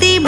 they